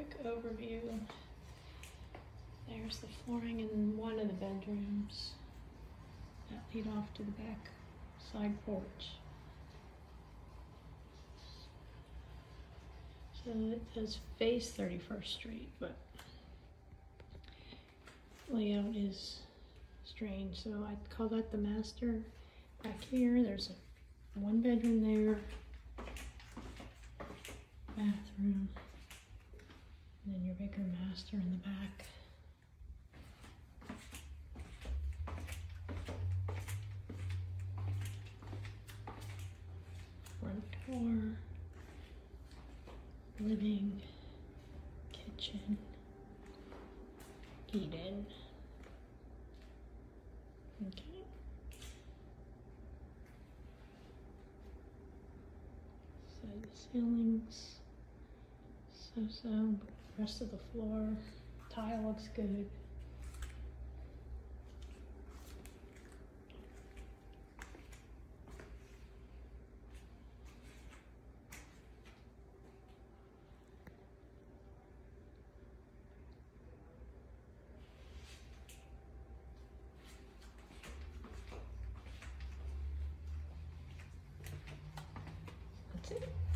quick overview. There's the flooring in one of the bedrooms that lead off to the back side porch. So it does face 31st Street, but layout is strange. So I'd call that the master. Back here, there's a one bedroom there, bathroom, and then your bigger master in the back. Front door, living, kitchen, eat-in. Okay. So the ceilings, so-so, rest of the floor, tile looks good. That's it.